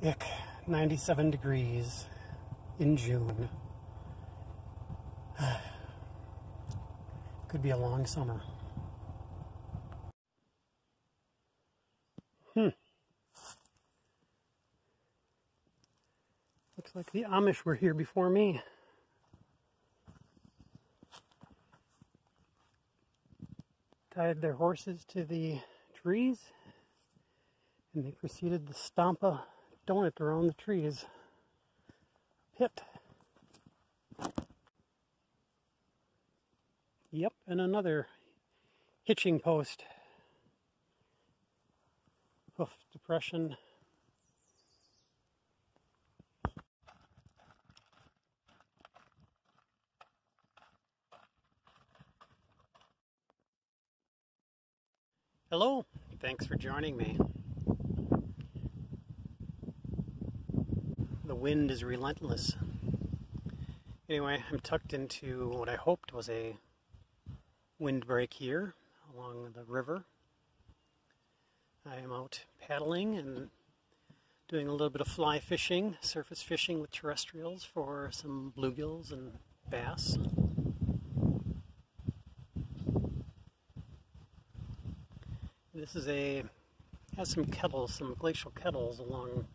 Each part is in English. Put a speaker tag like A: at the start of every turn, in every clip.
A: Ick, 97 degrees in June. Could be a long summer. Hmm. Looks like the Amish were here before me. Tied their horses to the trees and they proceeded to stomp a donut around the trees. Pit. Yep, and another hitching post. Hoof depression. Hello, thanks for joining me. Wind is relentless. Anyway, I'm tucked into what I hoped was a windbreak here along the river. I am out paddling and doing a little bit of fly fishing, surface fishing with terrestrials for some bluegills and bass. This is a has some kettles, some glacial kettles along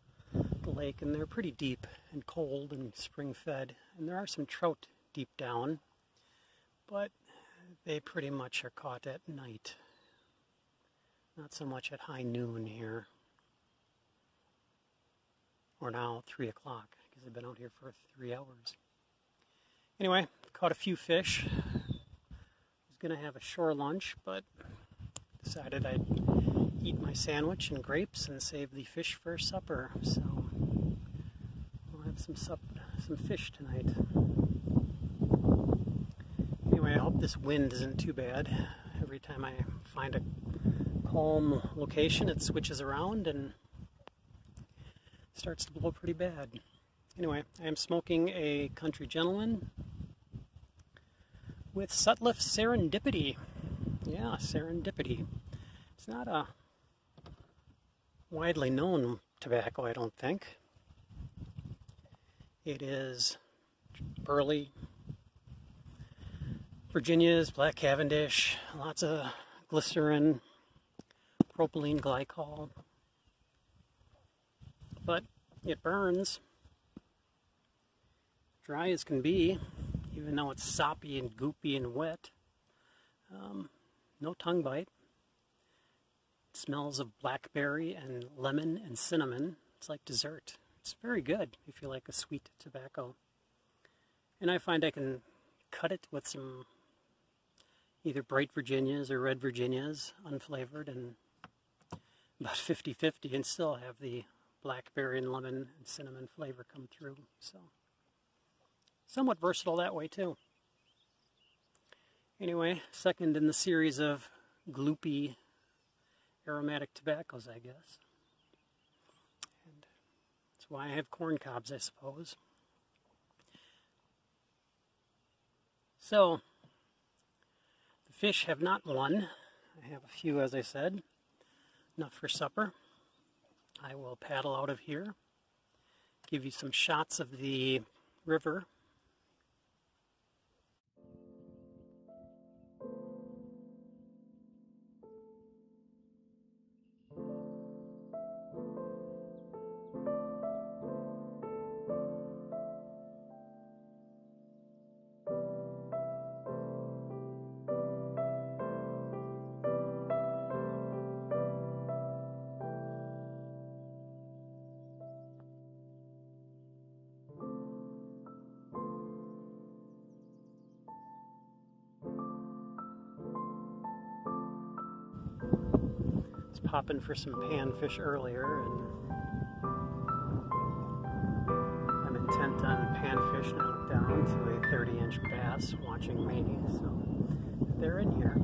A: the lake, and they're pretty deep and cold and spring fed. And there are some trout deep down, but they pretty much are caught at night. Not so much at high noon here. Or now, 3 o'clock, because I've been out here for three hours. Anyway, caught a few fish. Was going to have a shore lunch, but decided I'd eat my sandwich and grapes and save the fish for supper. So have some sup some fish tonight. Anyway, I hope this wind isn't too bad. Every time I find a calm location, it switches around and starts to blow pretty bad. Anyway, I am smoking a Country Gentleman with Sutliff Serendipity. Yeah, serendipity. It's not a widely known tobacco, I don't think. It is burley, Virginia's, Black Cavendish, lots of glycerin, propylene glycol. But it burns dry as can be, even though it's soppy and goopy and wet. Um, no tongue bite. It smells of blackberry and lemon and cinnamon. It's like dessert. It's very good if you like a sweet tobacco. And I find I can cut it with some either bright Virginias or red Virginias, unflavored, and about 50-50, and still have the blackberry and lemon and cinnamon flavor come through. So, somewhat versatile that way too. Anyway, second in the series of gloopy aromatic tobaccos, I guess. Why I have corn cobs, I suppose. So, the fish have not won. I have a few, as I said, enough for supper. I will paddle out of here, give you some shots of the river popping for some panfish earlier, and I'm intent on panfish now down to a 30 inch bass watching me, so they're in here.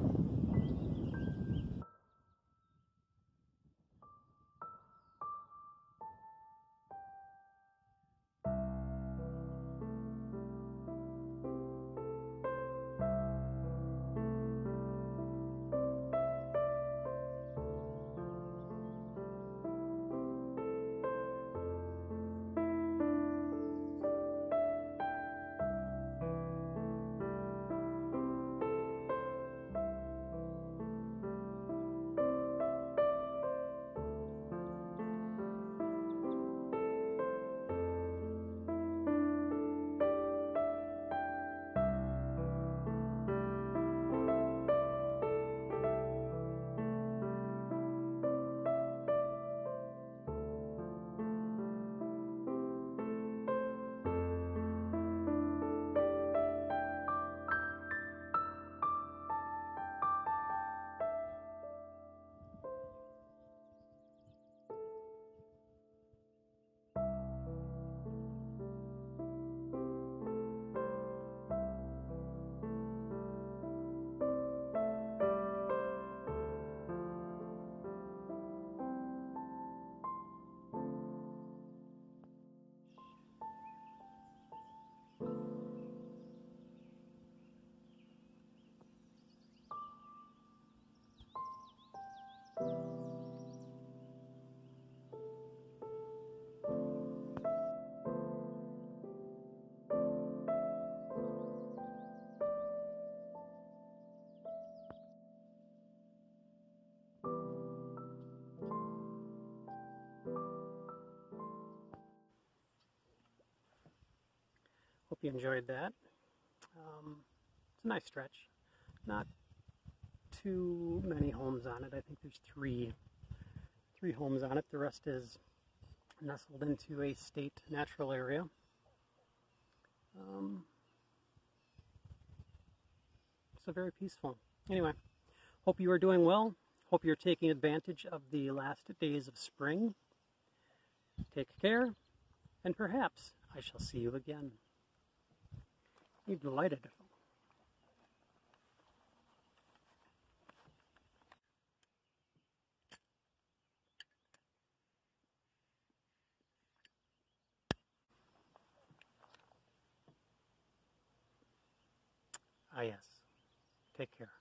A: Hope you enjoyed that. Um, it's a nice stretch. Not too many homes on it. I think there's three three homes on it. The rest is nestled into a state natural area. Um, so very peaceful. Anyway, hope you are doing well. Hope you're taking advantage of the last days of spring. Take care, and perhaps I shall see you again. You're delighted. Ah, yes. Take care.